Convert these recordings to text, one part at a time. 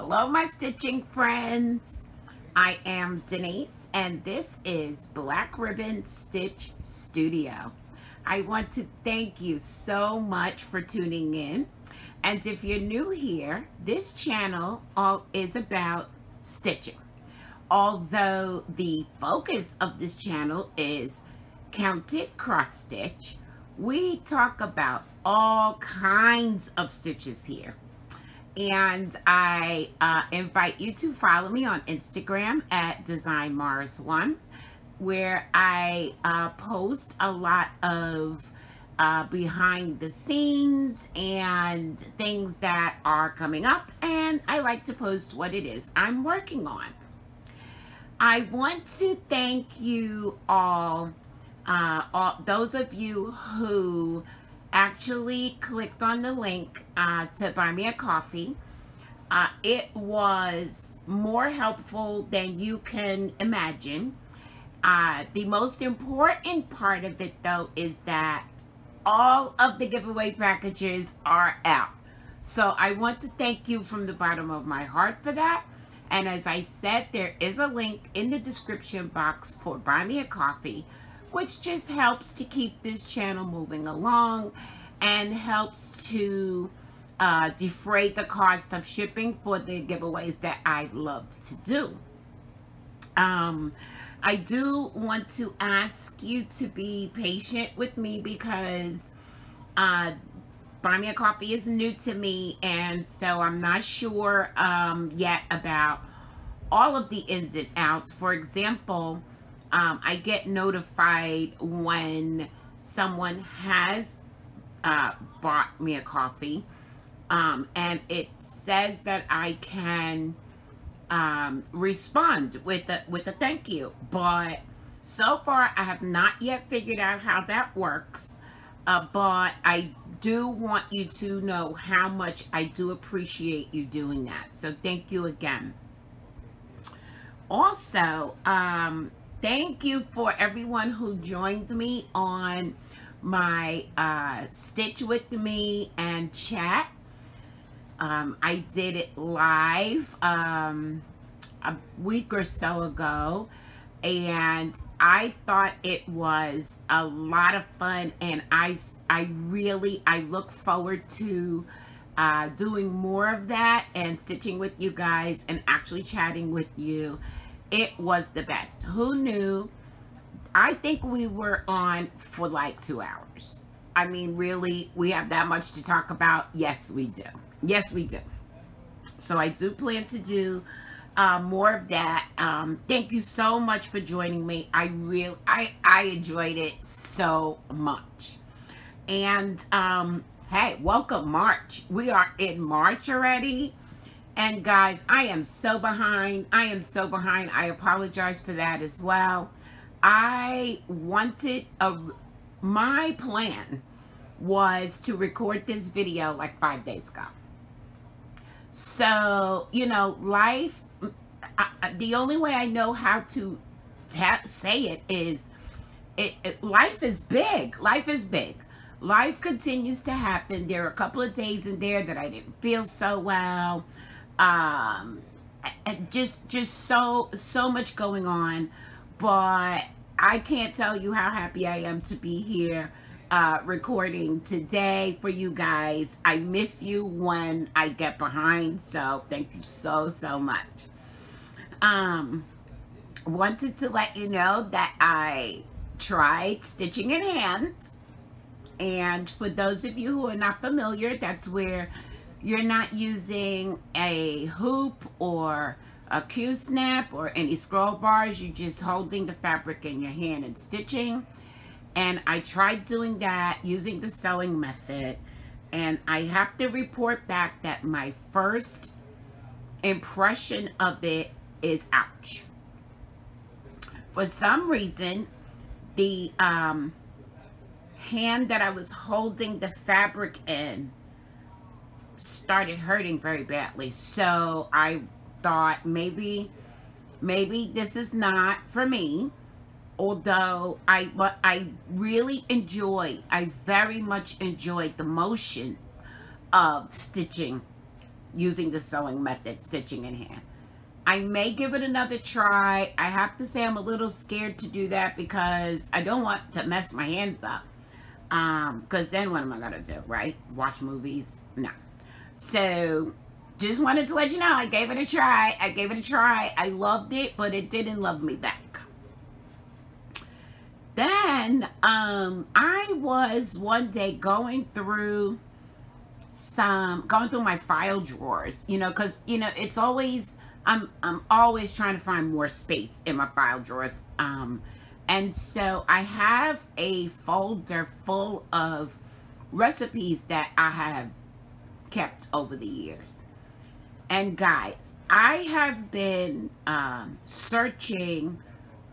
Hello, my stitching friends. I am Denise, and this is Black Ribbon Stitch Studio. I want to thank you so much for tuning in. And if you're new here, this channel all is about stitching. Although the focus of this channel is counted cross stitch, we talk about all kinds of stitches here and I uh, invite you to follow me on Instagram at Design Morris One, where I uh, post a lot of uh, behind the scenes and things that are coming up, and I like to post what it is I'm working on. I want to thank you all, uh, all those of you who actually clicked on the link uh, to buy me a coffee. Uh, it was more helpful than you can imagine. Uh, the most important part of it, though, is that all of the giveaway packages are out. So I want to thank you from the bottom of my heart for that. And as I said, there is a link in the description box for Buy Me a Coffee which just helps to keep this channel moving along and helps to uh, defray the cost of shipping for the giveaways that I love to do. Um, I do want to ask you to be patient with me because uh, Buy Me a Coffee is new to me and so I'm not sure um, yet about all of the ins and outs. For example, um, I get notified when someone has uh, bought me a coffee. Um, and it says that I can um, respond with a, with a thank you. But so far I have not yet figured out how that works. Uh, but I do want you to know how much I do appreciate you doing that. So thank you again. Also um, thank you for everyone who joined me on my uh, Stitch With Me and chat. Um, I did it live um, a week or so ago and I thought it was a lot of fun and I, I really, I look forward to uh, doing more of that and stitching with you guys and actually chatting with you it was the best. Who knew? I think we were on for like two hours. I mean, really, we have that much to talk about? Yes, we do. Yes, we do. So I do plan to do uh, more of that. Um, thank you so much for joining me. I really, I, I enjoyed it so much. And, um, hey, welcome March. We are in March already. And guys, I am so behind. I am so behind. I apologize for that as well. I wanted a, my plan was to record this video like five days ago. So, you know, life, I, the only way I know how to tap, say it is, it, it, life is big. Life is big. Life continues to happen. There are a couple of days in there that I didn't feel so well um just just so so much going on but i can't tell you how happy i am to be here uh recording today for you guys. I miss you when i get behind so thank you so so much. Um wanted to let you know that i tried stitching in hand and for those of you who are not familiar that's where you're not using a hoop or a Q-snap or any scroll bars. You're just holding the fabric in your hand and stitching. And I tried doing that using the sewing method. And I have to report back that my first impression of it is ouch. For some reason, the um, hand that I was holding the fabric in started hurting very badly. So I thought maybe, maybe this is not for me. Although I, but I really enjoy, I very much enjoyed the motions of stitching using the sewing method, stitching in hand. I may give it another try. I have to say I'm a little scared to do that because I don't want to mess my hands up. Um, because then what am I gonna do, right? Watch movies? No. So just wanted to let you know I gave it a try. I gave it a try. I loved it, but it didn't love me back. Then um I was one day going through some going through my file drawers, you know, because you know it's always I'm I'm always trying to find more space in my file drawers. Um and so I have a folder full of recipes that I have kept over the years. And guys, I have been um, searching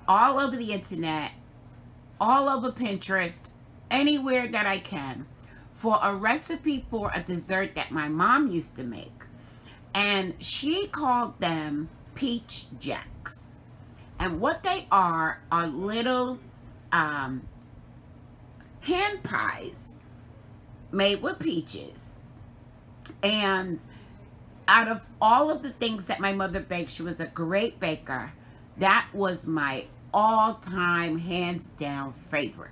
all over the internet, all over Pinterest, anywhere that I can for a recipe for a dessert that my mom used to make. And she called them peach jacks. And what they are are little um, hand pies made with peaches. And out of all of the things that my mother baked, she was a great baker. That was my all-time, hands-down favorite.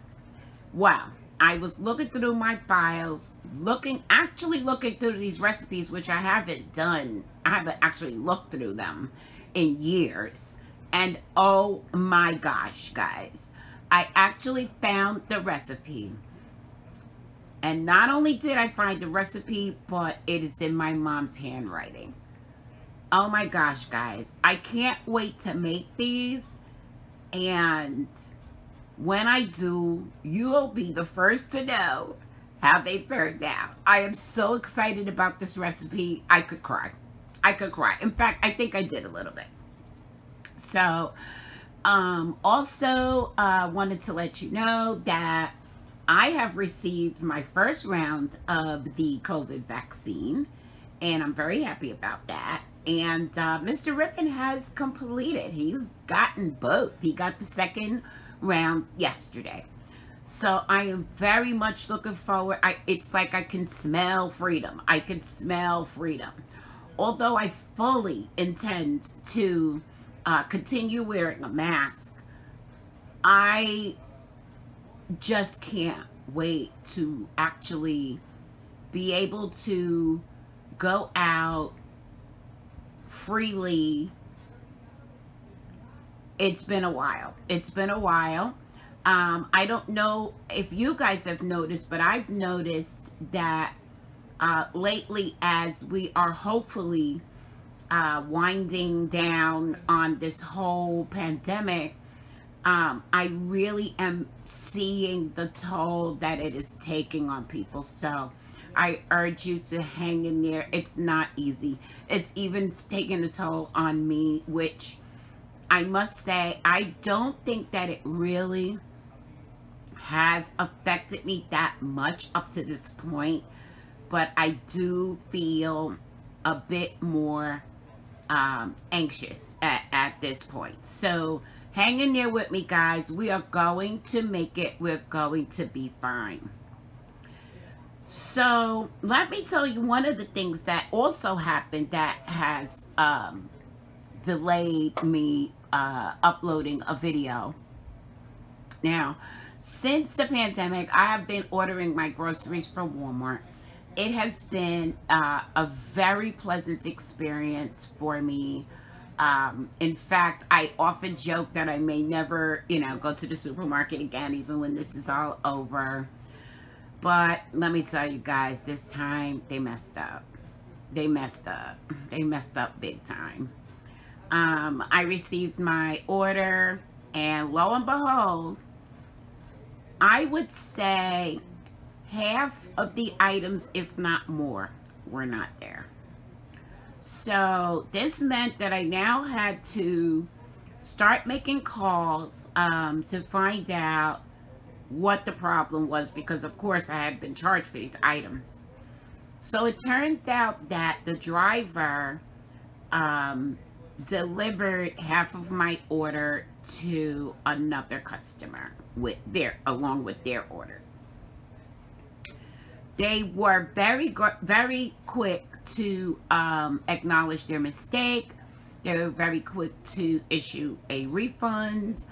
Well, I was looking through my files, looking, actually looking through these recipes, which I haven't done. I haven't actually looked through them in years. And oh my gosh, guys, I actually found the recipe. And not only did I find the recipe, but it is in my mom's handwriting. Oh my gosh, guys. I can't wait to make these. And when I do, you'll be the first to know how they turned out. I am so excited about this recipe. I could cry. I could cry. In fact, I think I did a little bit. So, um, also uh, wanted to let you know that I have received my first round of the COVID vaccine, and I'm very happy about that. And uh, Mr. Ribbon has completed. He's gotten both. He got the second round yesterday. So I am very much looking forward. I, it's like I can smell freedom. I can smell freedom. Although I fully intend to uh, continue wearing a mask, I just can't wait to actually be able to go out freely. It's been a while. It's been a while. Um, I don't know if you guys have noticed, but I've noticed that uh, lately as we are hopefully uh, winding down on this whole pandemic, um, I really am seeing the toll that it is taking on people. So I urge you to hang in there. It's not easy. It's even taking a toll on me, which I must say, I don't think that it really has affected me that much up to this point. But I do feel a bit more um, anxious at, at this point. So hang in there with me, guys. We are going to make it. We're going to be fine. So let me tell you one of the things that also happened that has um, delayed me uh, uploading a video. Now, since the pandemic, I have been ordering my groceries from Walmart it has been uh, a very pleasant experience for me. Um, in fact, I often joke that I may never, you know, go to the supermarket again, even when this is all over. But let me tell you guys, this time they messed up. They messed up. They messed up big time. Um, I received my order, and lo and behold, I would say half of the items, if not more, were not there. So this meant that I now had to start making calls um, to find out what the problem was because of course I had been charged for these items. So it turns out that the driver um, delivered half of my order to another customer with their along with their order they were very very quick to um, acknowledge their mistake. They're very quick to issue a refund.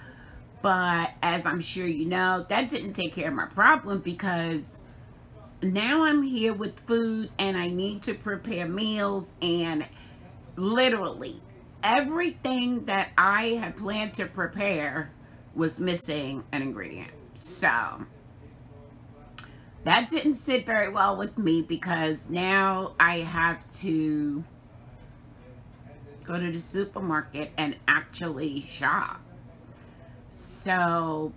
But as I'm sure you know, that didn't take care of my problem because now I'm here with food and I need to prepare meals and literally everything that I had planned to prepare was missing an ingredient. So that didn't sit very well with me because now I have to go to the supermarket and actually shop. So,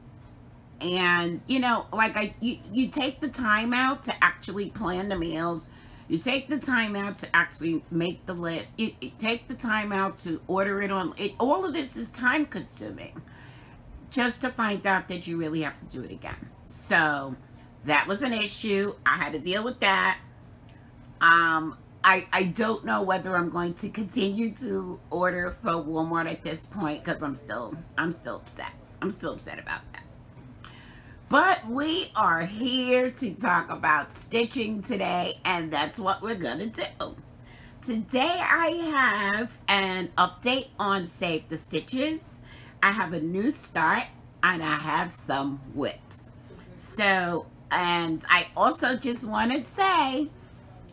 and you know, like I, you, you take the time out to actually plan the meals. You take the time out to actually make the list. You, you take the time out to order it on. It, all of this is time consuming just to find out that you really have to do it again. So that was an issue. I had to deal with that. Um, I, I don't know whether I'm going to continue to order for Walmart at this point because I'm still I'm still upset. I'm still upset about that. But we are here to talk about stitching today, and that's what we're going to do. Today I have an update on Save the Stitches. I have a new start, and I have some WIPs. So, and I also just want to say,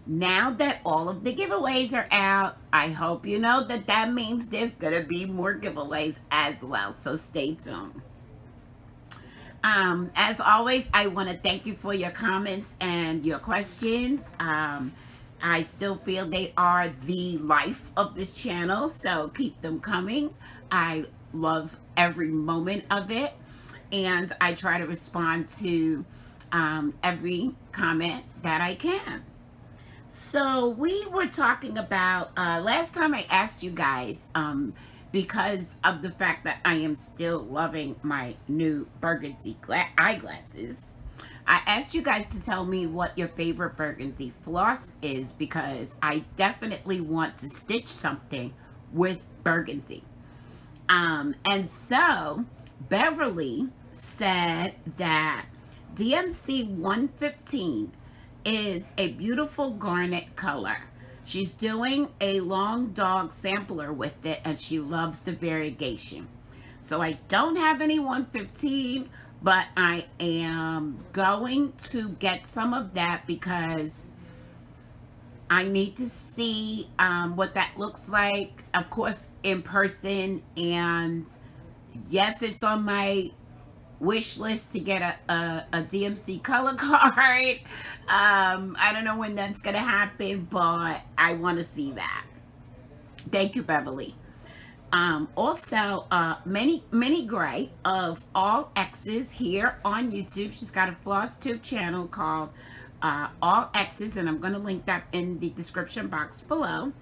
now that all of the giveaways are out, I hope you know that that means there's going to be more giveaways as well. So stay tuned. Um, as always, I want to thank you for your comments and your questions. Um, I still feel they are the life of this channel, so keep them coming. I love every moment of it, and I try to respond to um, every comment that I can. So we were talking about, uh, last time I asked you guys, um, because of the fact that I am still loving my new burgundy eyeglasses, I asked you guys to tell me what your favorite burgundy floss is because I definitely want to stitch something with burgundy. Um, and so Beverly said that DMC 115 is a beautiful garnet color. She's doing a long dog sampler with it and she loves the variegation. So I don't have any 115, but I am going to get some of that because I need to see um, what that looks like, of course, in person. And yes, it's on my wish list to get a, a, a DMC color card. Um, I don't know when that's going to happen, but I want to see that. Thank you, Beverly. Um, also, uh, Minnie, Minnie Gray of All X's here on YouTube. She's got a floss tube channel called uh, All X's, and I'm going to link that in the description box below.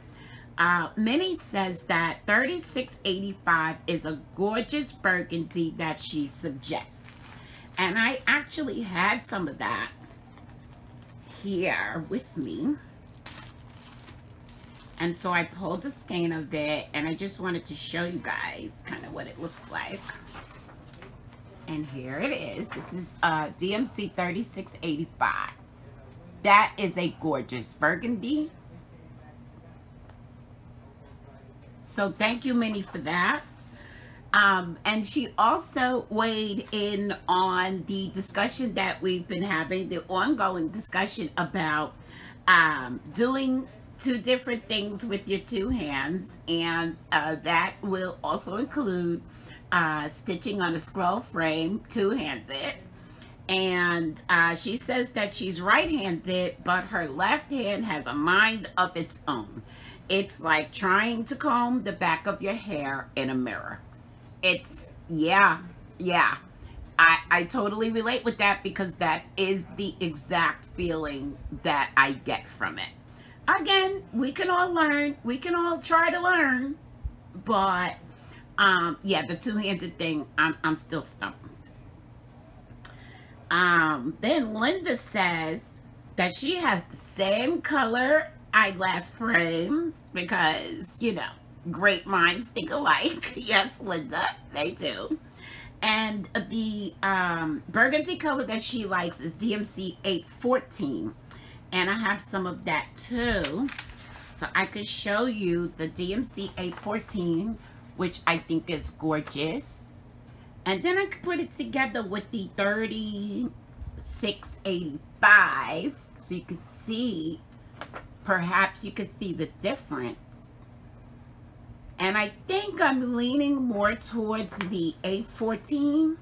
Uh, Minnie says that 3685 is a gorgeous burgundy that she suggests. And I actually had some of that here with me. And so I pulled a skein of it and I just wanted to show you guys kind of what it looks like. And here it is. This is uh, DMC 3685. That is a gorgeous burgundy. So thank you, Minnie, for that. Um, and she also weighed in on the discussion that we've been having, the ongoing discussion about um, doing two different things with your two hands. And uh, that will also include uh, stitching on a scroll frame two-handed. And uh, she says that she's right-handed, but her left hand has a mind of its own. It's like trying to comb the back of your hair in a mirror. It's, yeah, yeah. I, I totally relate with that because that is the exact feeling that I get from it. Again, we can all learn. We can all try to learn. But, um, yeah, the two-handed thing, I'm, I'm still stumped. Um, then Linda says that she has the same color eyeglass frames because, you know, great minds think alike. yes, Linda, they do. And the um, burgundy color that she likes is DMC 814. And I have some of that too. So I could show you the DMC 814, which I think is gorgeous. And then I could put it together with the 3685 so you can see, perhaps you could see the difference. And I think I'm leaning more towards the 814.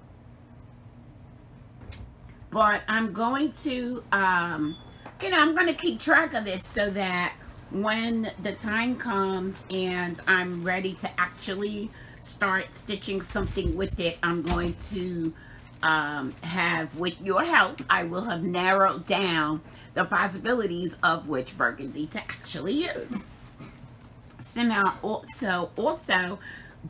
But I'm going to, um, you know, I'm going to keep track of this so that when the time comes and I'm ready to actually start stitching something with it, I'm going to um, have, with your help, I will have narrowed down the possibilities of which burgundy to actually use. So now, also, also,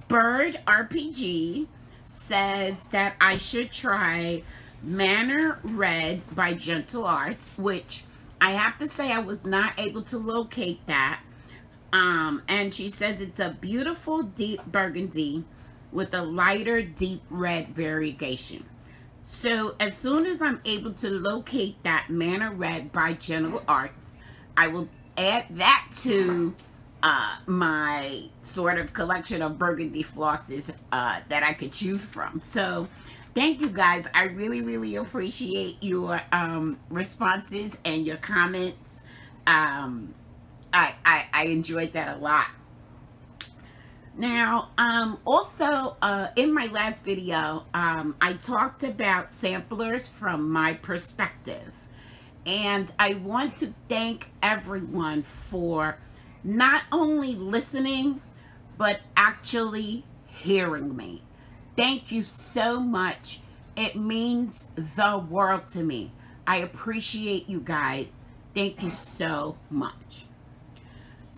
Bird RPG says that I should try Manor Red by Gentle Arts, which I have to say I was not able to locate that. Um, and she says it's a beautiful deep burgundy with a lighter deep red variegation. So as soon as I'm able to locate that Manor Red by Gentle Arts, I will add that to uh, my sort of collection of burgundy flosses uh, that I could choose from. So thank you guys. I really, really appreciate your um, responses and your comments. Um, I, I, I enjoyed that a lot. Now, um, also, uh, in my last video, um, I talked about samplers from my perspective. And I want to thank everyone for not only listening, but actually hearing me. Thank you so much. It means the world to me. I appreciate you guys. Thank you so much.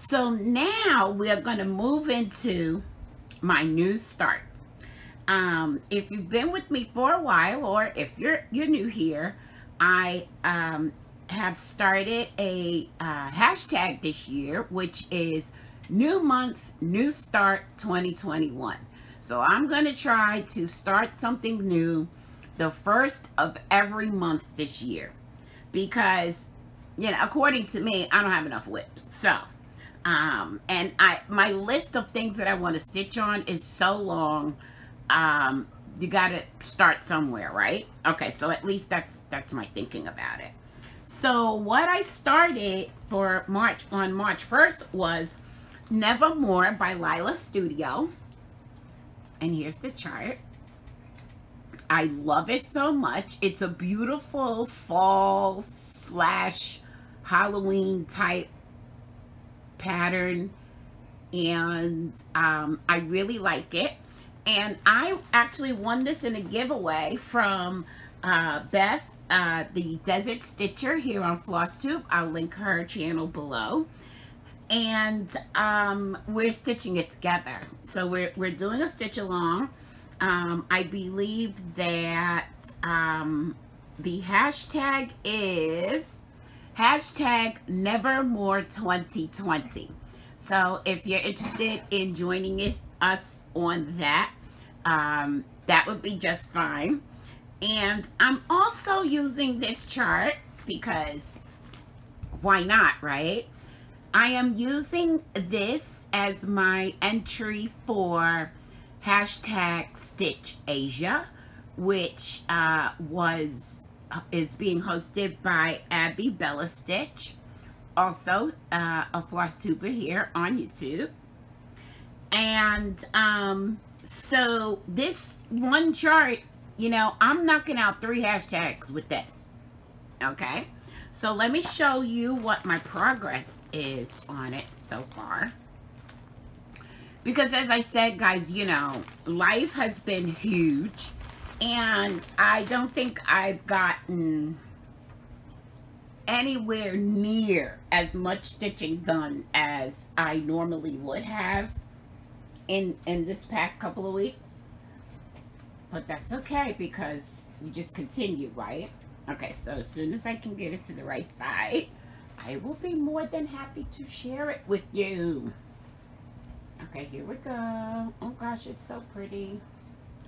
So now we're going to move into my new start. Um, if you've been with me for a while or if you're you're new here, I um, have started a uh, hashtag this year, which is New Month, New Start 2021. So I'm going to try to start something new the first of every month this year. Because, you know, according to me, I don't have enough WIPs. So, um, and I my list of things that I want to stitch on is so long. Um, you got to start somewhere, right? Okay, so at least that's that's my thinking about it. So what I started for March on March 1st was Nevermore by Lila Studio. And here's the chart. I love it so much. It's a beautiful fall slash Halloween type pattern. And um, I really like it. And I actually won this in a giveaway from uh, Beth uh, the Desert Stitcher here on FlossTube. I'll link her channel below. And um, we're stitching it together. So we're, we're doing a stitch along. Um, I believe that um, the hashtag is hashtag nevermore2020. So if you're interested in joining us on that, um, that would be just fine. And I'm also using this chart because why not, right? I am using this as my entry for hashtag Stitch Asia, which uh, was is being hosted by Abby Bella Stitch, also uh, a floss tuber here on YouTube. And um, so this one chart you know, I'm knocking out three hashtags with this. Okay? So let me show you what my progress is on it so far. Because as I said, guys, you know, life has been huge. And I don't think I've gotten anywhere near as much stitching done as I normally would have in, in this past couple of weeks. But that's okay because we just continue, right? Okay, so as soon as I can get it to the right side, I will be more than happy to share it with you. Okay, here we go. Oh gosh, it's so pretty.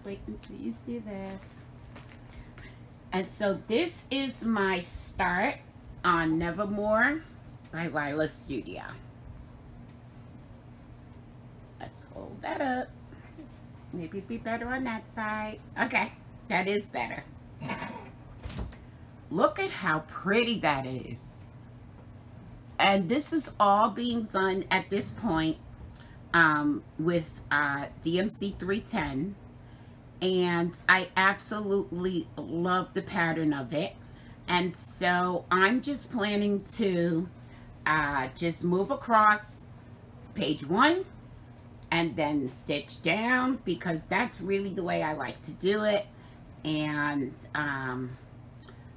Wait until you see this. And so this is my start on Nevermore by Lila Studio. let's hold that up. Maybe it'd be better on that side. Okay, that is better. Look at how pretty that is. And this is all being done at this point um, with uh, DMC 310. And I absolutely love the pattern of it. And so I'm just planning to uh, just move across page one and then stitch down because that's really the way I like to do it. And um,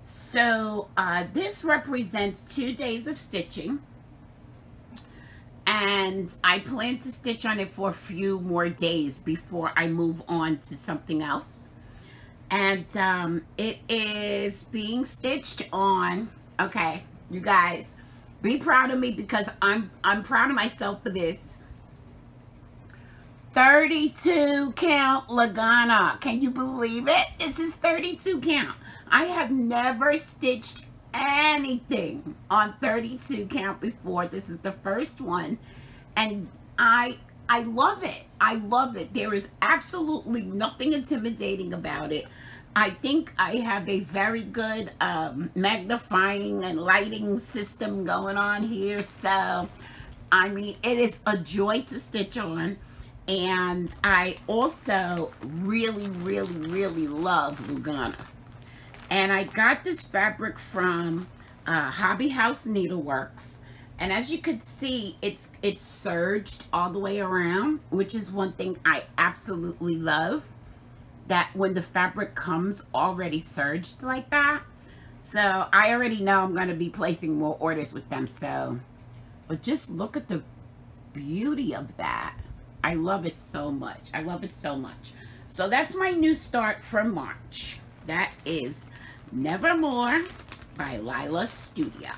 so uh, this represents two days of stitching. And I plan to stitch on it for a few more days before I move on to something else. And um, it is being stitched on. Okay, you guys, be proud of me because I'm I'm proud of myself for this. 32 count Lugana. Can you believe it? This is 32 count. I have never stitched anything on 32 count before. This is the first one. And I I love it. I love it. There is absolutely nothing intimidating about it. I think I have a very good um, magnifying and lighting system going on here. So, I mean, it is a joy to stitch on. And I also really, really, really love Lugana. And I got this fabric from uh, Hobby House Needleworks. And as you can see, it's it's serged all the way around, which is one thing I absolutely love. That when the fabric comes already serged like that. So I already know I'm going to be placing more orders with them. So, but just look at the beauty of that. I love it so much. I love it so much. So that's my new start for March. That is Nevermore by Lila Studio.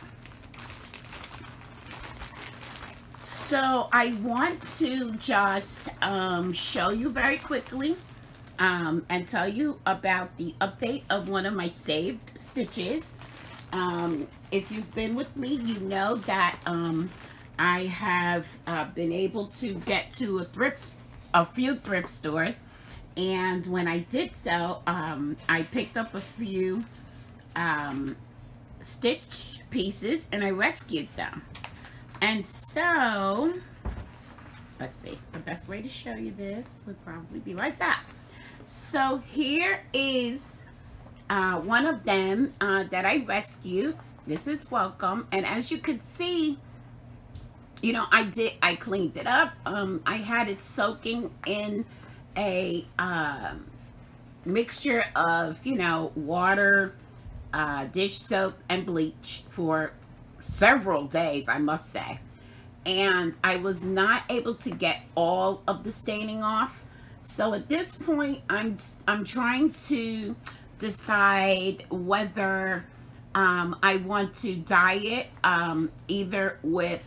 So I want to just um, show you very quickly um, and tell you about the update of one of my saved stitches. Um, if you've been with me, you know that um, I have uh, been able to get to a thrift, a few thrift stores. And when I did so, um, I picked up a few um, stitch pieces and I rescued them. And so, let's see, the best way to show you this would probably be like that. So here is uh, one of them uh, that I rescued. This is welcome. And as you can see, you know, I did, I cleaned it up. Um, I had it soaking in a uh, mixture of, you know, water, uh, dish soap, and bleach for several days, I must say. And I was not able to get all of the staining off. So at this point, I'm, I'm trying to decide whether um, I want to dye it um, either with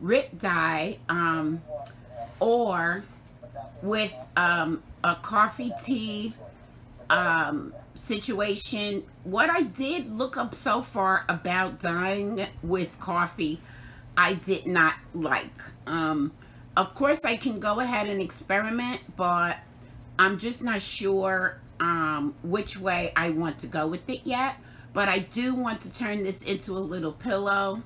Rit dye um, or with um, a coffee tea um, situation. What I did look up so far about dying with coffee, I did not like. Um, of course, I can go ahead and experiment, but I'm just not sure um, which way I want to go with it yet. But I do want to turn this into a little pillow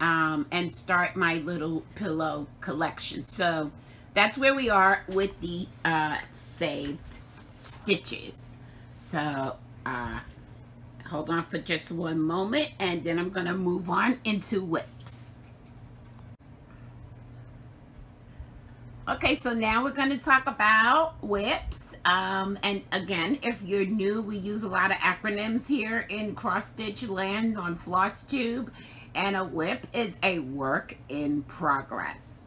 um, and start my little pillow collection. So that's where we are with the uh, saved stitches. So uh, hold on for just one moment and then I'm going to move on into WIPs. Okay, so now we're going to talk about WIPs. Um, and again, if you're new, we use a lot of acronyms here in Cross Stitch Land on FlossTube and a whip is a work in progress.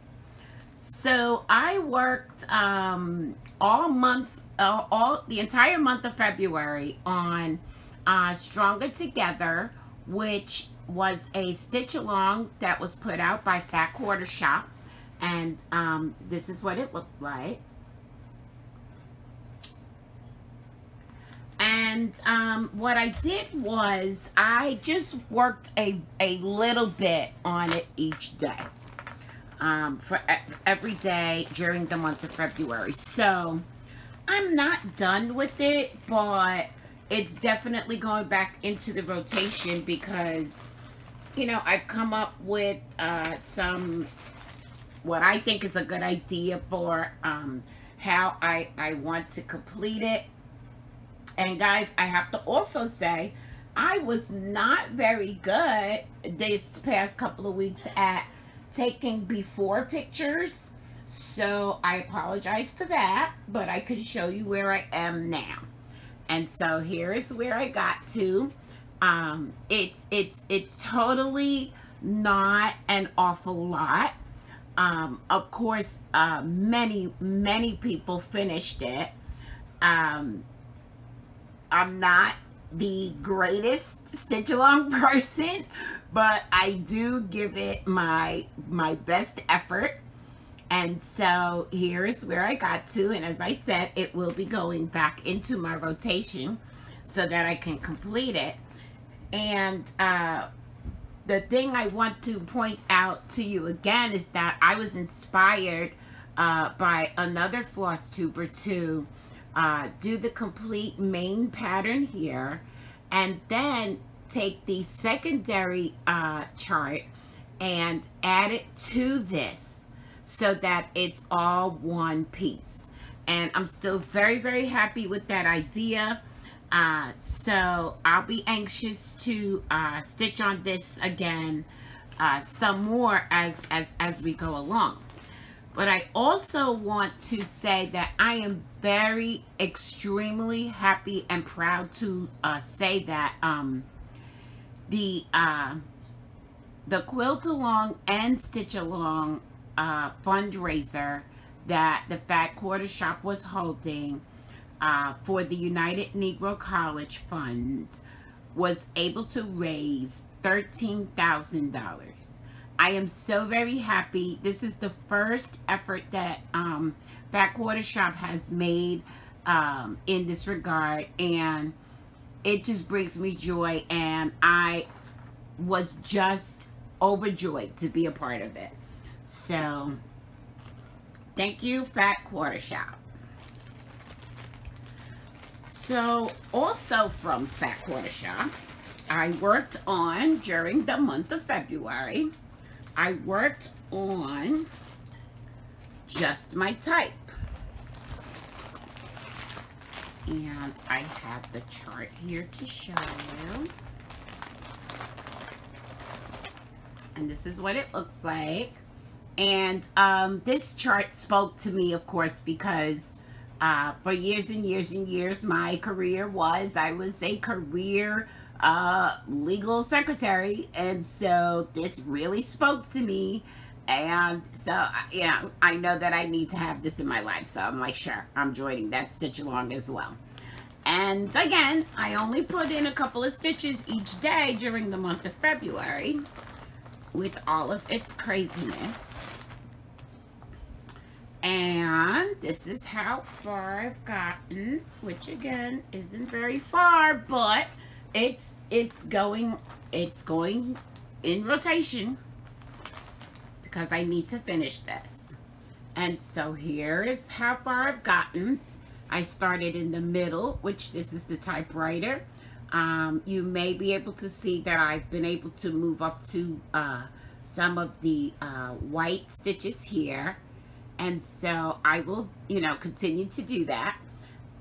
So I worked um, all month, uh, all the entire month of February on uh, Stronger Together, which was a stitch along that was put out by Fat Quarter Shop. And um, this is what it looked like. And um, what I did was I just worked a, a little bit on it each day. um, for every day during the month of February. So I'm not done with it, but it's definitely going back into the rotation because, you know, I've come up with uh, some, what I think is a good idea for um, how I, I want to complete it. And guys, I have to also say, I was not very good this past couple of weeks at taking before pictures. So I apologize for that, but I could show you where I am now. And so here is where I got to. Um, it's, it's, it's totally not an awful lot. Um, of course, uh, many, many people finished it. Um, I'm not the greatest stitch along person, but I do give it my my best effort. And so here's where I got to. And as I said, it will be going back into my rotation so that I can complete it. And uh, the thing I want to point out to you again is that I was inspired uh, by another floss tuber to uh, do the complete main pattern here and then take the secondary uh, chart and add it to this so that it's all one piece. And I'm still very very happy with that idea. Uh, so I'll be anxious to uh, stitch on this again uh, some more as as as we go along. But I also want to say that I am very extremely happy and proud to uh, say that um, the uh, the quilt along and stitch along uh, fundraiser that the Fat Quarter Shop was holding uh, for the United Negro College Fund was able to raise $13,000. I am so very happy. This is the first effort that um, Fat Quarter Shop has made um, in this regard. And it just brings me joy. And I was just overjoyed to be a part of it. So, thank you, Fat Quarter Shop. So, also from Fat Quarter Shop, I worked on, during the month of February, I worked on just my type. And I have the chart here to show you. And this is what it looks like. And um, this chart spoke to me, of course, because uh, for years and years and years, my career was, I was a career uh, legal secretary. And so this really spoke to me. And so, you know, I know that I need to have this in my life. So I'm like, sure, I'm joining that stitch along as well. And again, I only put in a couple of stitches each day during the month of February with all of its craziness. And this is how far I've gotten, which again isn't very far, but it's it's going it's going in rotation because I need to finish this. And so here is how far I've gotten. I started in the middle, which this is the typewriter. Um, you may be able to see that I've been able to move up to uh, some of the uh, white stitches here. And so I will, you know, continue to do that.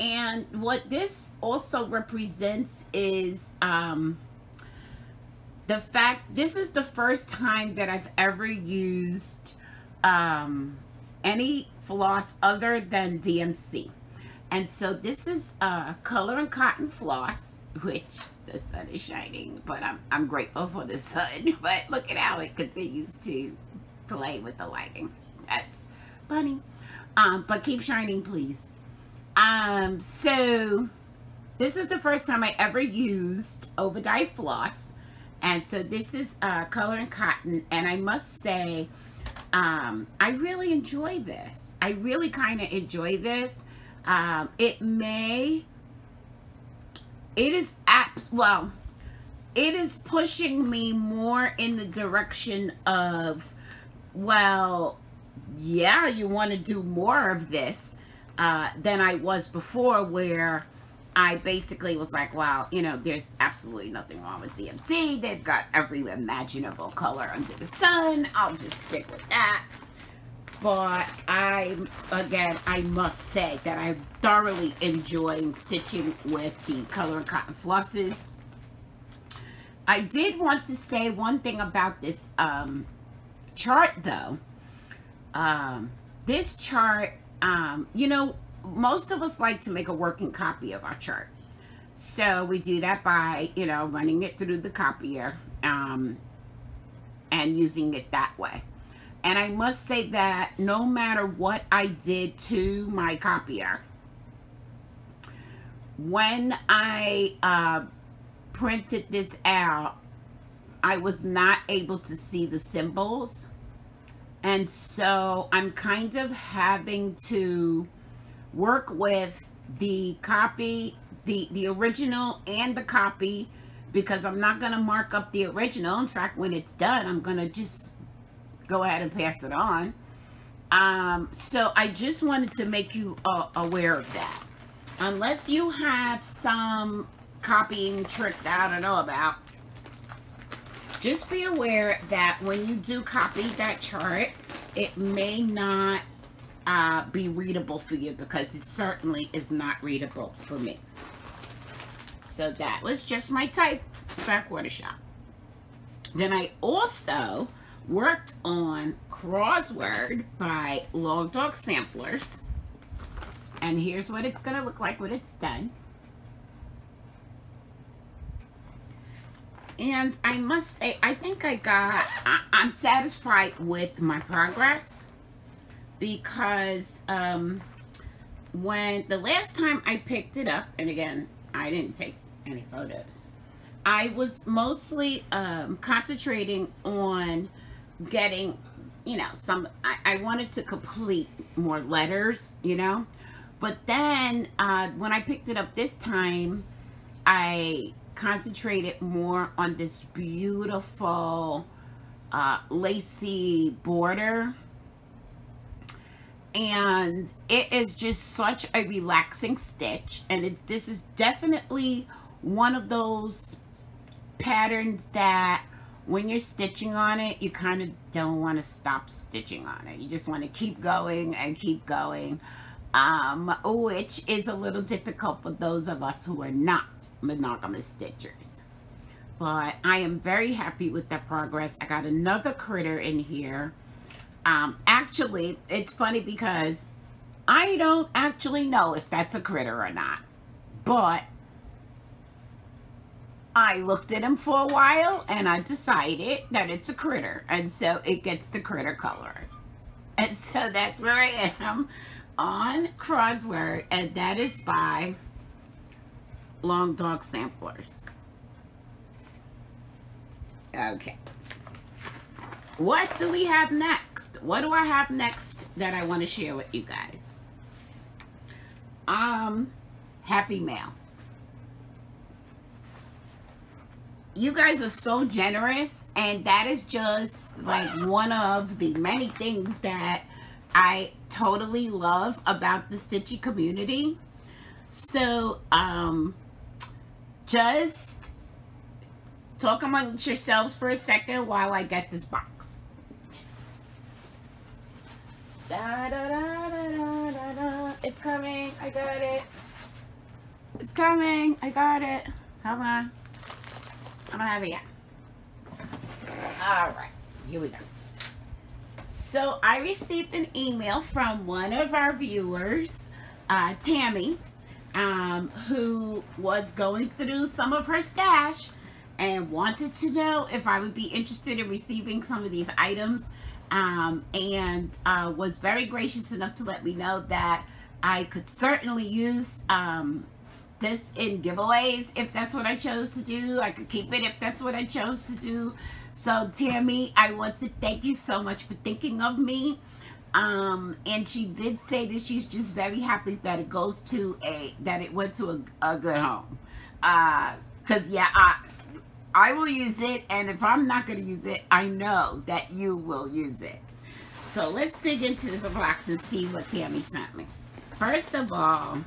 And what this also represents is um, the fact, this is the first time that I've ever used um, any floss other than DMC. And so this is uh, color and cotton floss, which the sun is shining, but I'm, I'm grateful for the sun. But look at how it continues to play with the lighting. That's funny. Um, but keep shining, please. Um, so this is the first time I ever used Overdye floss. And so this is uh, Color and Cotton. And I must say, um, I really enjoy this. I really kind of enjoy this. Um, it may, it is apps, well, it is pushing me more in the direction of well, yeah, you want to do more of this uh, than I was before, where I basically was like, well, you know, there's absolutely nothing wrong with DMC. They've got every imaginable color under the sun. I'll just stick with that. But I, again, I must say that I'm thoroughly enjoying stitching with the Color Cotton Flosses. I did want to say one thing about this um, chart, though. Um, this chart, um, you know, most of us like to make a working copy of our chart. So we do that by, you know, running it through the copier um, and using it that way. And I must say that no matter what I did to my copier, when I uh, printed this out, I was not able to see the symbols. And so I'm kind of having to work with the copy, the, the original and the copy because I'm not going to mark up the original. In fact, when it's done, I'm going to just go ahead and pass it on. Um, so I just wanted to make you uh, aware of that. Unless you have some copying trick that I don't know about, just be aware that when you do copy that chart, it may not uh, be readable for you because it certainly is not readable for me. So that was just my type Fat Quarter Shop. Then I also worked on Crossword by Long Dog Samplers. And here's what it's going to look like when it's done. And I must say, I think I got, I, am satisfied with my progress because um, when the last time I picked it up, and again, I didn't take any photos, I was mostly um, concentrating on getting, you know, some, I, I wanted to complete more letters, you know, but then uh, when I picked it up this time, I concentrated more on this beautiful uh, lacy border. And it is just such a relaxing stitch. And it's this is definitely one of those patterns that when you're stitching on it, you kind of don't want to stop stitching on it. You just want to keep going and keep going, um, which is a little difficult for those of us who are not monogamous stitchers. But I am very happy with that progress. I got another critter in here. Um, actually, it's funny because I don't actually know if that's a critter or not. But I looked at him for a while and I decided that it's a critter. And so it gets the critter color. And so that's where I am on Crossword. And that is by Long Dog Samplers. Okay. What do we have next? What do I have next that I want to share with you guys? Um, Happy Mail. you guys are so generous and that is just like one of the many things that I totally love about the Stitchy community. So, um, just talk amongst yourselves for a second while I get this box. Da, da, da, it's coming. I got it. It's coming. I got it. Hold on. I don't have it yet. All right, here we go. So I received an email from one of our viewers, uh, Tammy, um, who was going through some of her stash and wanted to know if I would be interested in receiving some of these items um, and uh, was very gracious enough to let me know that I could certainly use um, this in giveaways if that's what I chose to do. I could keep it if that's what I chose to do. So Tammy, I want to thank you so much for thinking of me. Um, and she did say that she's just very happy that it goes to a, that it went to a, a good home. Uh, cause yeah, I, I will use it. And if I'm not going to use it, I know that you will use it. So let's dig into this box and see what Tammy sent me. First of all,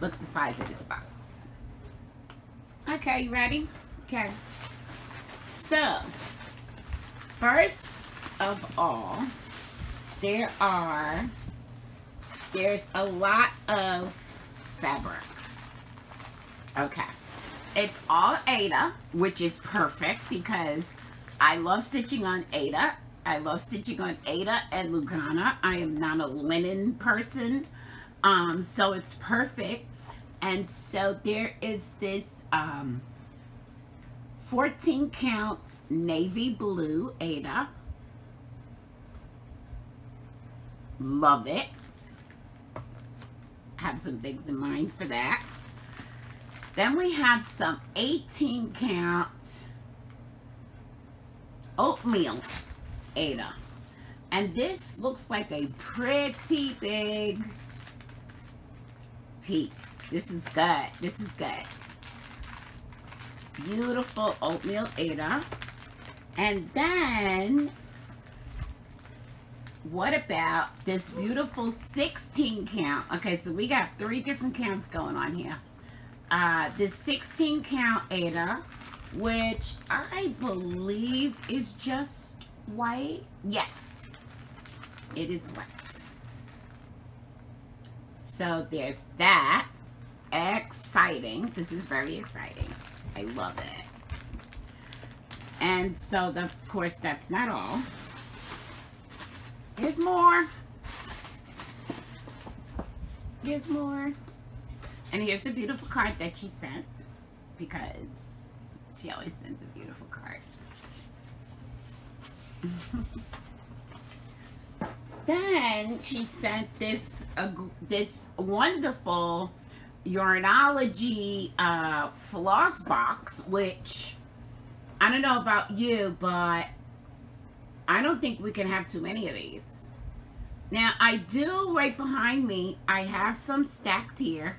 look the size of this box. Okay, you ready? Okay. So, first of all, there are, there's a lot of fabric. Okay. It's all Aida, which is perfect because I love stitching on Aida. I love stitching on Aida and Lugana. I am not a linen person, um, so it's perfect. And so there is this um, 14 count navy blue Aida. Love it. Have some things in mind for that. Then we have some 18 count oatmeal Aida. And this looks like a pretty big piece. This is good. This is good. Beautiful oatmeal Aida. And then, what about this beautiful 16 count? Okay, so we got three different counts going on here. Uh, this 16 count Aida, which I believe is just white. Yes, it is white. So there's that. Exciting. This is very exciting. I love it. And so, the, of course, that's not all. There's more. There's more. And here's the beautiful card that she sent. Because she always sends a beautiful card. then she sent this uh, this wonderful Yarnology uh, floss box, which I don't know about you, but I don't think we can have too many of these. Now, I do, right behind me, I have some stacked here,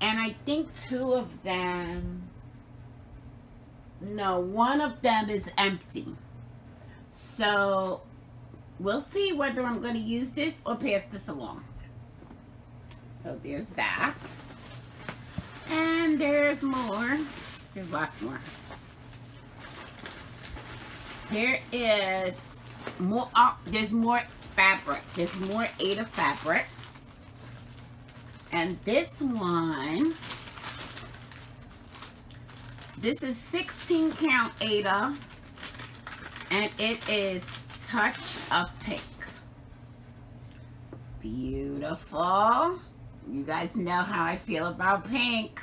and I think two of them, no, one of them is empty. So, we'll see whether I'm going to use this or pass this along. So there's that. And there's more. There's lots more. There is more, oh, there's more fabric. There's more Aida fabric. And this one, this is 16 count Aida. And it is touch of pink. Beautiful. You guys know how I feel about pink.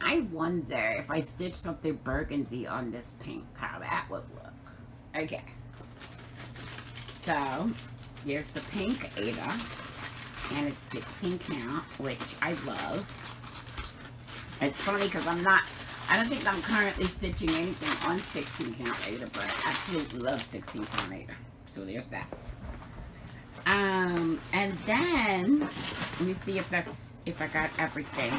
I wonder if I stitch something burgundy on this pink, how that would look. Okay. So, here's the pink Aida. And it's 16 count, which I love. It's funny because I'm not I don't think I'm currently stitching anything on 16 count Aida, but I absolutely love 16 count Aida. So there's that. Um, and then, let me see if that's, if I got everything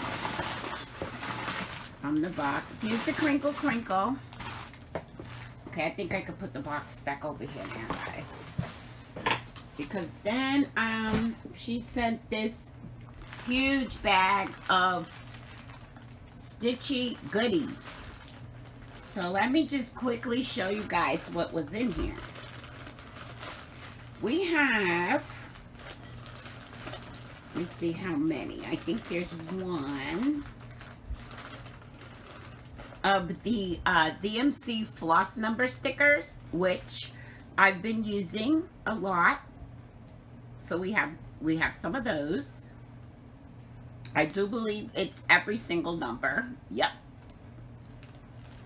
from the box. Here's the crinkle crinkle. Okay, I think I could put the box back over here now, guys. Because then, um, she sent this huge bag of stitchy goodies. So let me just quickly show you guys what was in here. We have, let's see how many. I think there's one of the uh, DMC floss number stickers, which I've been using a lot. So we have we have some of those. I do believe it's every single number. Yep.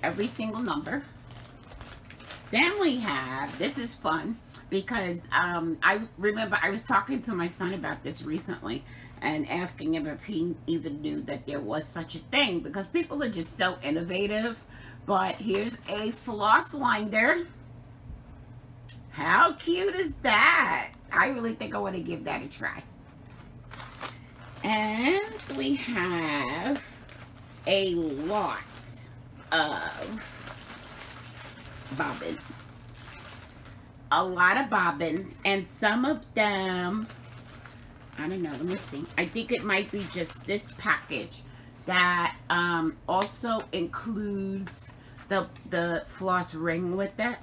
Every single number. Then we have, this is fun, because um, I remember I was talking to my son about this recently and asking him if he even knew that there was such a thing because people are just so innovative. But here's a floss winder. How cute is that? I really think I want to give that a try. And we have a lot of bobbins. A lot of bobbins and some of them, I don't know, let me see. I think it might be just this package that um, also includes the, the floss ring with it.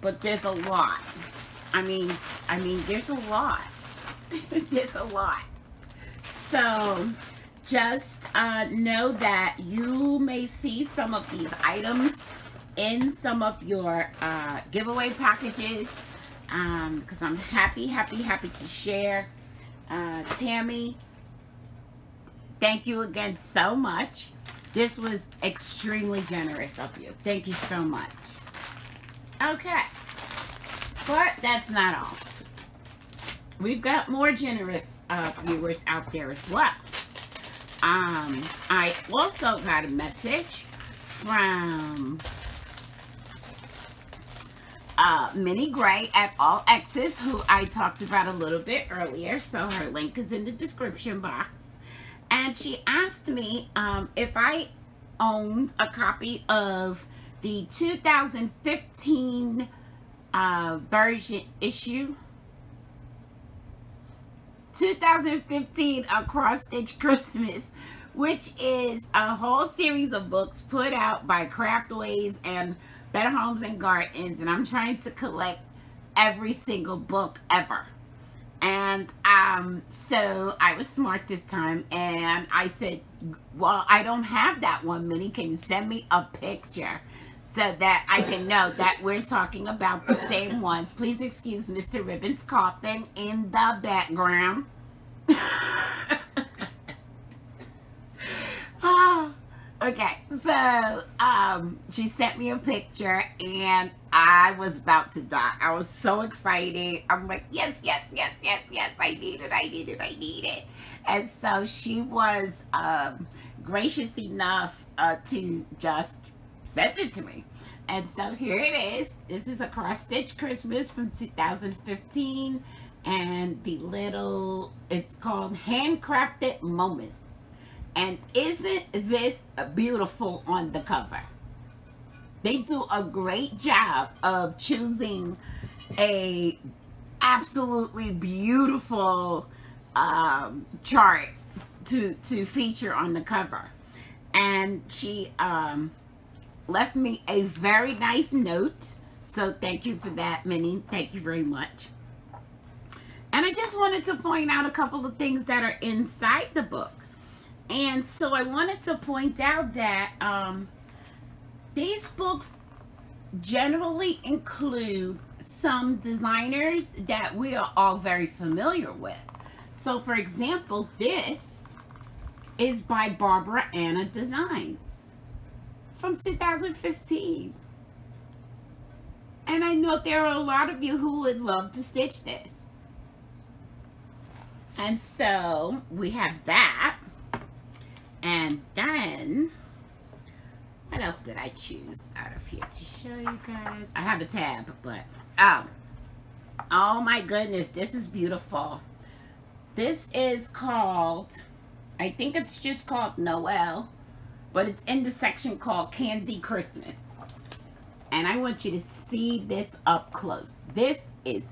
But there's a lot. I mean, I mean, there's a lot. there's a lot. So, just uh, know that you may see some of these items in some of your uh, giveaway packages because um, I'm happy, happy, happy to share. Uh, Tammy, thank you again so much. This was extremely generous of you. Thank you so much. Okay. But that's not all. We've got more generous uh, viewers out there as well. Um, I also got a message from uh, Minnie Gray at All X's, who I talked about a little bit earlier. So her link is in the description box. And she asked me um, if I owned a copy of the 2015 uh, version issue 2015 A Cross Stitch Christmas, which is a whole series of books put out by Craftways and Better Homes and Gardens. And I'm trying to collect every single book ever. And um, so I was smart this time and I said, well, I don't have that one, Minnie. Can you send me a picture so that I can know that we're talking about the same ones? Please excuse Mr. Ribbon's coughing in the background. oh, okay, so um, she sent me a picture and I was about to die. I was so excited. I'm like, yes, yes, yes, yes, yes. I need it. I need it. I need it. And so she was um, gracious enough uh, to just send it to me. And so here it is. This is a cross stitch Christmas from 2015. And the little, it's called Handcrafted Moments. And isn't this beautiful on the cover? They do a great job of choosing a absolutely beautiful um, chart to to feature on the cover. And she um, left me a very nice note. So thank you for that, Minnie. Thank you very much. And I just wanted to point out a couple of things that are inside the book. And so I wanted to point out that um, these books generally include some designers that we are all very familiar with. So for example, this is by Barbara Ana Designs from 2015. And I know there are a lot of you who would love to stitch this. And so we have that. And then what else did I choose out of here to show you guys? I have a tab, but, oh. Oh my goodness, this is beautiful. This is called, I think it's just called Noel, but it's in the section called Candy Christmas. And I want you to see this up close. This is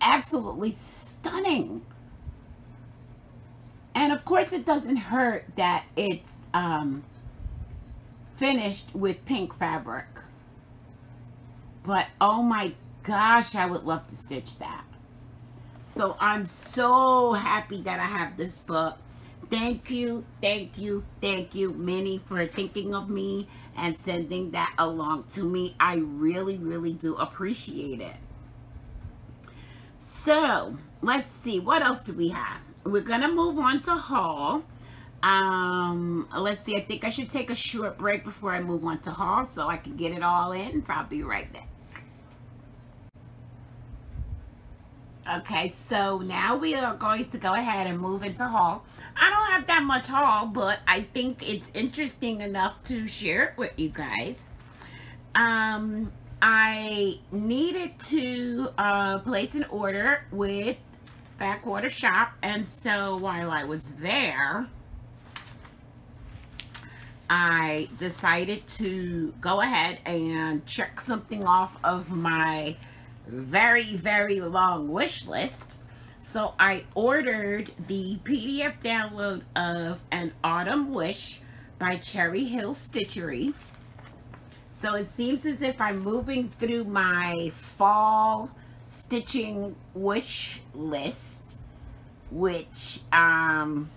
absolutely stunning. And of course it doesn't hurt that it's um, finished with pink fabric. But oh my gosh, I would love to stitch that. So I'm so happy that I have this book. Thank you, thank you, thank you, Minnie, for thinking of me and sending that along to me. I really, really do appreciate it. So, let's see. What else do we have? We're to move on to haul. Um, let's see. I think I should take a short break before I move on to haul so I can get it all in. So I'll be right back. Okay, so now we are going to go ahead and move into haul. I don't have that much haul, but I think it's interesting enough to share it with you guys. Um, I needed to uh, place an order with Fat Quarter Shop, and so while I was there, I decided to go ahead and check something off of my very, very long wish list. So I ordered the PDF download of An Autumn Wish by Cherry Hill Stitchery. So it seems as if I'm moving through my fall stitching wish list, which um,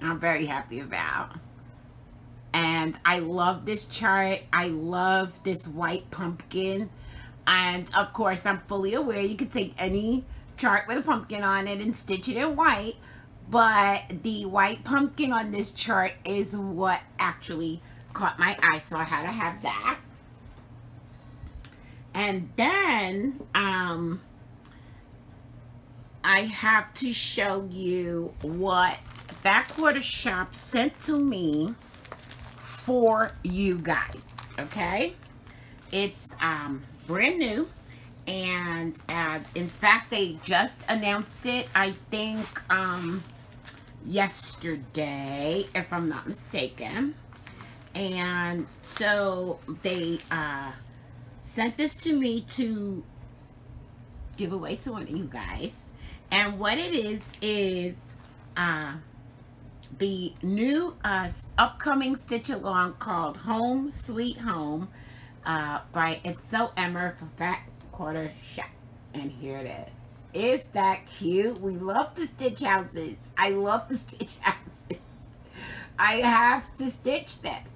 I'm very happy about. And I love this chart. I love this white pumpkin. And of course, I'm fully aware you could take any chart with a pumpkin on it and stitch it in white. But the white pumpkin on this chart is what actually caught my eye. So I had to have that. And then, um, I have to show you what Fat Quarter Shop sent to me for you guys, okay? It's um, brand new, and uh, in fact, they just announced it, I think, um, yesterday, if I'm not mistaken. And so they uh, sent this to me to give away to one of you guys. And what it is, is uh, the new uh, upcoming stitch along called Home Sweet Home uh, by It's Sew Emma for Fat Quarter Shop. And here it is. Is that cute? We love the stitch houses. I love the stitch houses. I have to stitch this.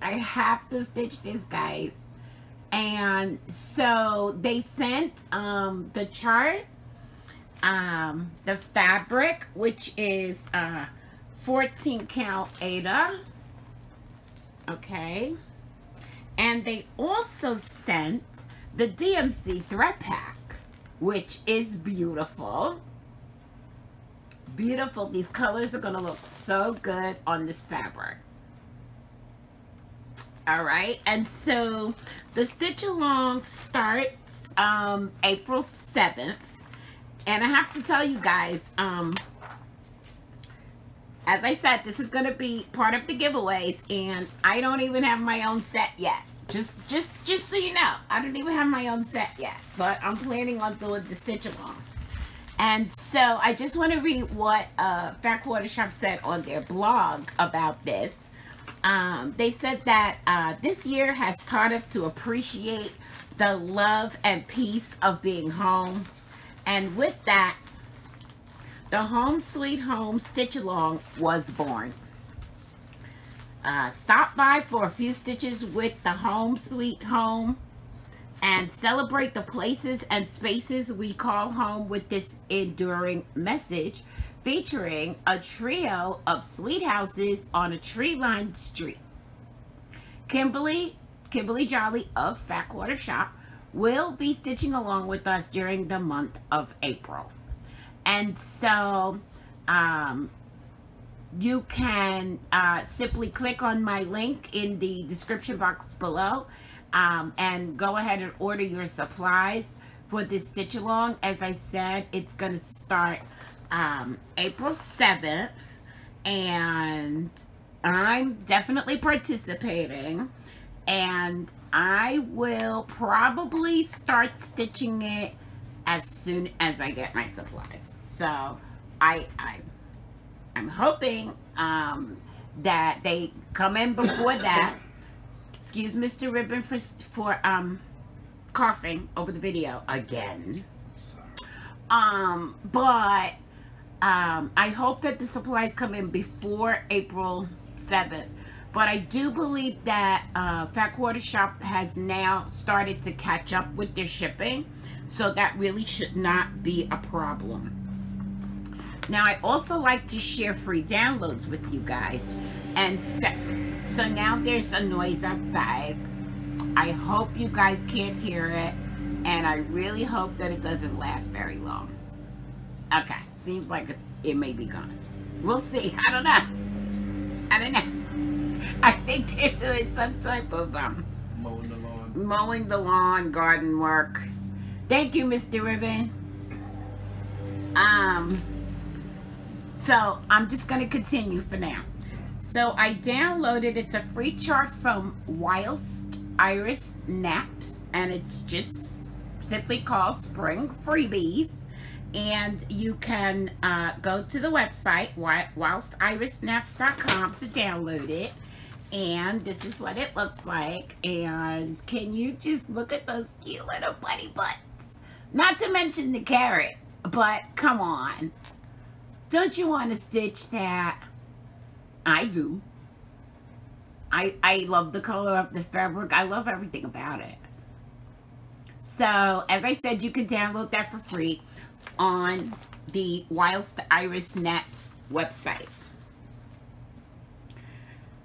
I have to stitch this, guys. And so they sent um, the chart um, the fabric, which is uh, 14 count Aida. Okay. And they also sent the DMC thread pack, which is beautiful. Beautiful. These colors are going to look so good on this fabric. All right. And so the stitch along starts um, April 7th. And I have to tell you guys, um, as I said, this is going to be part of the giveaways, and I don't even have my own set yet. Just, just, just so you know, I don't even have my own set yet, but I'm planning on doing the stitch along. And so I just want to read what uh, Fat Quarter Shop said on their blog about this. Um, they said that uh, this year has taught us to appreciate the love and peace of being home and with that, the Home Sweet Home Stitch Along was born. Uh, stop by for a few stitches with the Home Sweet Home and celebrate the places and spaces we call home with this enduring message featuring a trio of sweet houses on a tree-lined street. Kimberly, Kimberly Jolly of Fat Quarter Shop will be stitching along with us during the month of April. And so um, you can uh, simply click on my link in the description box below um, and go ahead and order your supplies for this stitch along. As I said, it's going to start um, April 7th and I'm definitely participating and I will probably start stitching it as soon as I get my supplies. So I, I I'm hoping um, that they come in before that. Excuse Mr. Ribbon for for um coughing over the video again. Um, but um, I hope that the supplies come in before April 7th but I do believe that uh, Fat Quarter Shop has now started to catch up with their shipping. So that really should not be a problem. Now, I also like to share free downloads with you guys. And so now there's a noise outside. I hope you guys can't hear it. And I really hope that it doesn't last very long. Okay, seems like it may be gone. We'll see. I don't know. I don't know. I think they're doing some type of um mowing the lawn. Mowing the lawn, garden work. Thank you, Mr. Ribbon. Um so I'm just gonna continue for now. So I downloaded, it's a free chart from Whilst Iris Naps, and it's just simply called Spring Freebies. And you can uh, go to the website, whilstirisnaps.com to download it. And this is what it looks like. And can you just look at those cute little bunny butts? Not to mention the carrots, but come on. Don't you want to stitch that? I do. I, I love the color of the fabric. I love everything about it. So, as I said, you can download that for free on the Whilst Iris Naps website.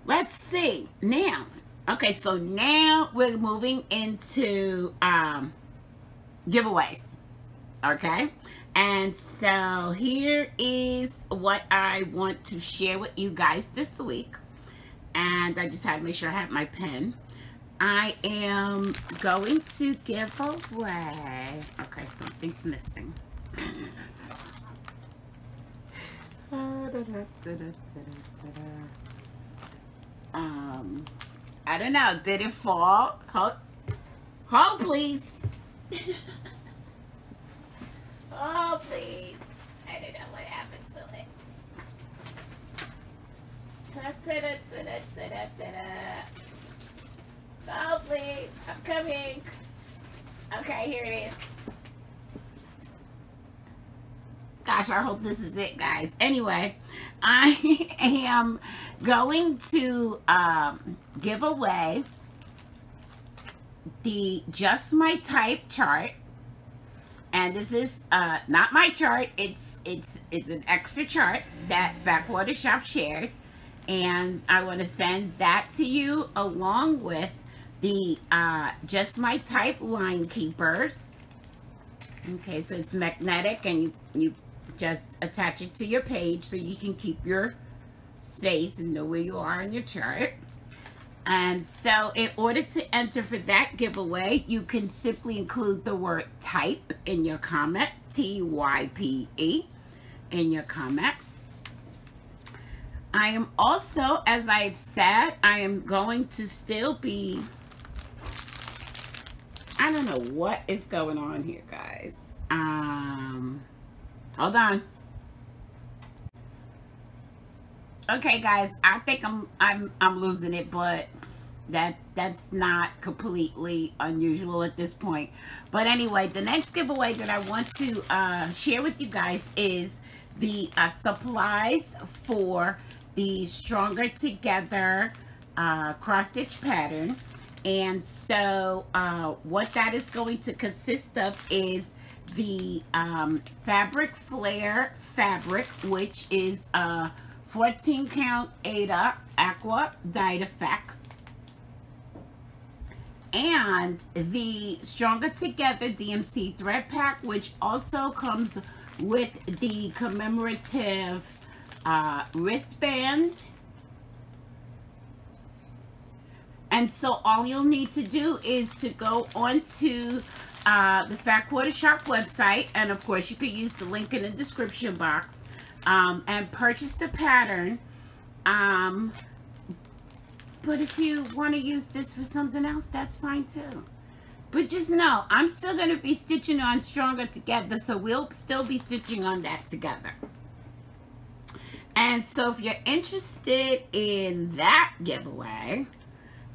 Let's see. Now, okay, so now we're moving into um, giveaways. Okay? And so here is what I want to share with you guys this week. And I just had to make sure I have my pen. I am going to give away... Okay, something's missing. um, I don't know. Did it fall? Hold, hold please. Oh, please. I don't know what happened to it. Oh, please. I'm coming. Okay, here it is. Gosh, I hope this is it, guys. Anyway, I am going to um, give away the Just My Type chart and this is uh, not my chart. It's it's it's an extra chart that Fat Quarter Shop shared, and I want to send that to you along with the uh, Just My Type line keepers. Okay, so it's magnetic, and you you just attach it to your page so you can keep your space and know where you are in your chart. And so in order to enter for that giveaway, you can simply include the word type in your comment, T-Y-P-E, in your comment. I am also, as I've said, I am going to still be, I don't know what is going on here, guys. Um, hold on. Okay, guys, I think I'm I'm I'm losing it, but that that's not completely unusual at this point. But anyway, the next giveaway that I want to uh, share with you guys is the uh, supplies for the Stronger Together uh, cross stitch pattern. And so uh, what that is going to consist of is the um, Fabric Flair fabric, which is uh, 14 count Aida Aqua Dyed Effects. And the Stronger Together DMC thread pack, which also comes with the commemorative uh, wristband. And so all you'll need to do is to go onto uh, the Fat Quarter Shop website. And of course, you could use the link in the description box um, and purchase the pattern. Um, but if you want to use this for something else, that's fine too. But just know, I'm still going to be stitching on Stronger Together, so we'll still be stitching on that together. And so if you're interested in that giveaway,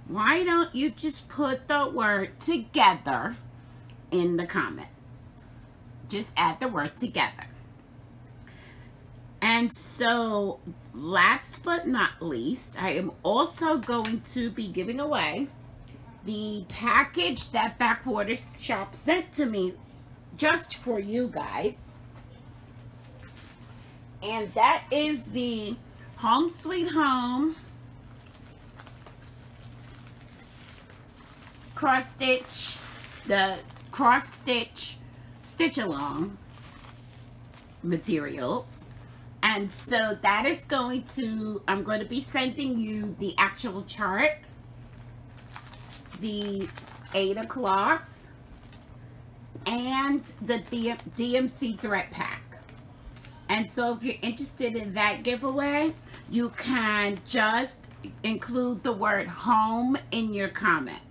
why don't you just put the word together in the comments? Just add the word together. And so, last but not least, I am also going to be giving away the package that Fat Quarter Shop sent to me just for you guys. And that is the Home Sweet Home cross stitch, the cross stitch stitch along materials. And so that is going to, I'm going to be sending you the actual chart, the Aida cloth, and the DMC thread pack. And so if you're interested in that giveaway, you can just include the word home in your comment.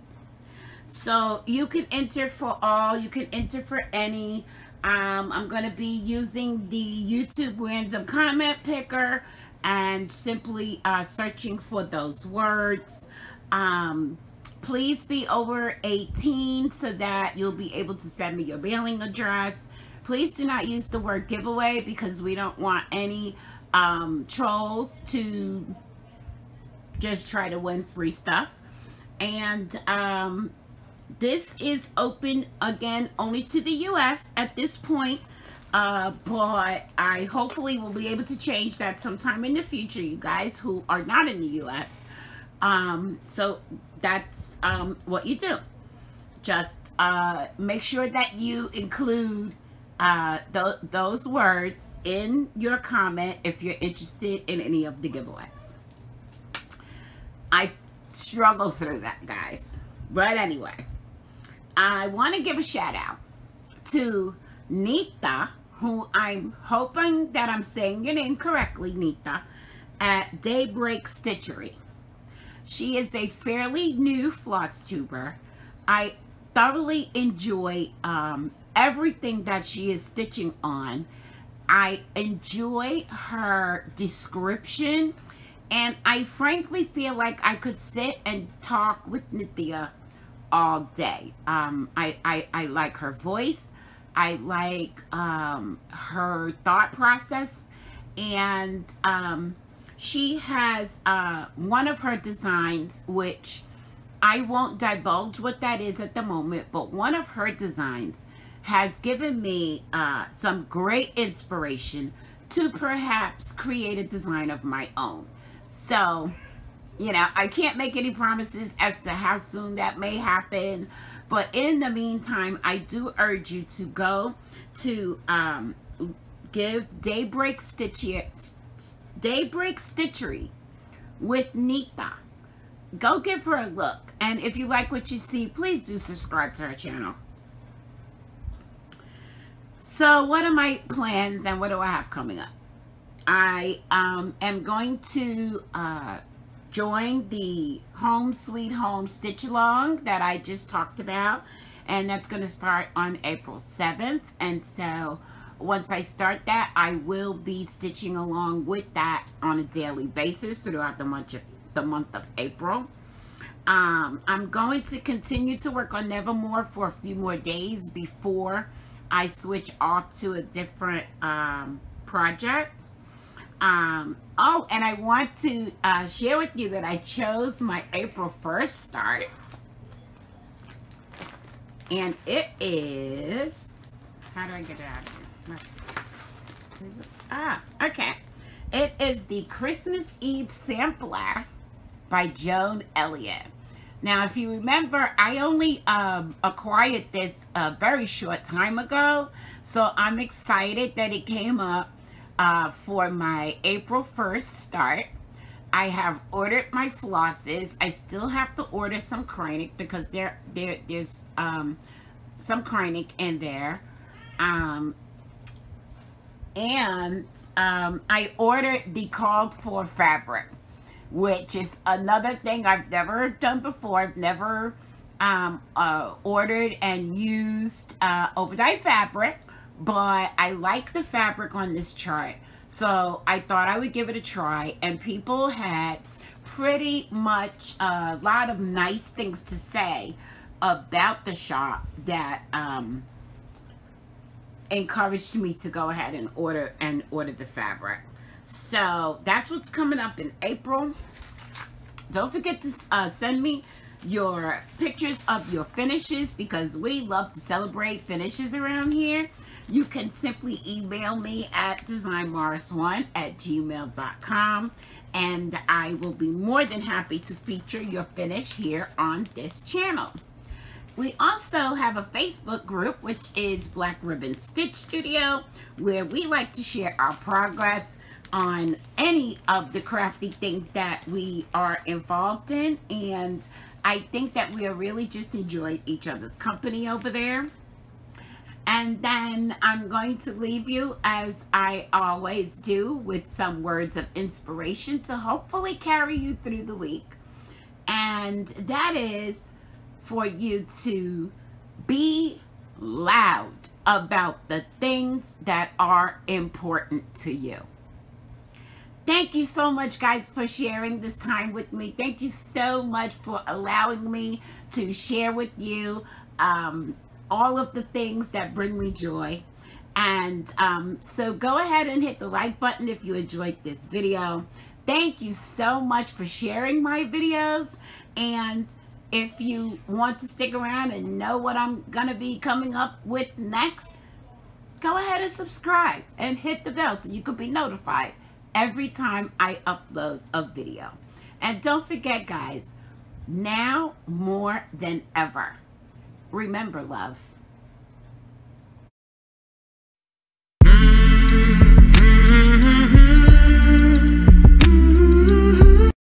So you can enter for all, you can enter for any. Um, I'm going to be using the YouTube random comment picker and simply uh, searching for those words. Um, please be over 18 so that you'll be able to send me your mailing address. Please do not use the word giveaway because we don't want any um, trolls to just try to win free stuff. And um, this is open again only to the U.S. at this point. Uh, but I hopefully will be able to change that sometime in the future, you guys who are not in the U.S. Um, so that's um, what you do. Just uh, make sure that you include uh, th those words in your comment if you're interested in any of the giveaways. I struggle through that, guys. But anyway, I want to give a shout out to Nita, who I'm hoping that I'm saying your name correctly, Nita, at Daybreak Stitchery. She is a fairly new floss tuber. I thoroughly enjoy um, everything that she is stitching on. I enjoy her description and I frankly feel like I could sit and talk with Nithya all day. Um, I, I, I like her voice. I like um, her thought process. And um, she has uh, one of her designs, which I won't divulge what that is at the moment, but one of her designs has given me uh, some great inspiration to perhaps create a design of my own. So, you know, I can't make any promises as to how soon that may happen. But in the meantime, I do urge you to go to um, give Daybreak Stitchery, Daybreak Stitchery with Nita. Go give her a look. And if you like what you see, please do subscribe to her channel. So what are my plans and what do I have coming up? I um, am going to uh, join the Home Sweet Home Stitch Along that I just talked about. And that's going to start on April 7th. And so once I start that, I will be stitching along with that on a daily basis throughout the month of, the month of April. Um, I'm going to continue to work on Nevermore for a few more days before I switch off to a different um, project. Um, oh, and I want to uh, share with you that I chose my April 1st start. And it is, how do I get it out of here? Let's see. Ah, okay. It is the Christmas Eve Sampler by Joan Elliott. Now, if you remember, I only um, acquired this a very short time ago. So I'm excited that it came up uh, for my April 1st start. I have ordered my flosses. I still have to order some Kreinik because there, there there's um, some Kreinik in there. Um, and um, I ordered the called for fabric which is another thing I've never done before. I've never um, uh, ordered and used uh, overdyed fabric, but I like the fabric on this chart. So I thought I would give it a try, and people had pretty much a lot of nice things to say about the shop that um, encouraged me to go ahead and order and order the fabric. So that's what's coming up in April. Don't forget to uh, send me your pictures of your finishes because we love to celebrate finishes around here. You can simply email me at designmorris1 at gmail.com and I will be more than happy to feature your finish here on this channel. We also have a Facebook group, which is Black Ribbon Stitch Studio, where we like to share our progress on any of the crafty things that we are involved in. And I think that we are really just enjoying each other's company over there. And then I'm going to leave you, as I always do, with some words of inspiration to hopefully carry you through the week. And that is for you to be loud about the things that are important to you. Thank you so much, guys, for sharing this time with me. Thank you so much for allowing me to share with you um, all of the things that bring me joy. And um, so go ahead and hit the like button if you enjoyed this video. Thank you so much for sharing my videos. And if you want to stick around and know what I'm going to be coming up with next, go ahead and subscribe and hit the bell so you can be notified every time I upload a video. And don't forget, guys, now more than ever, remember, love,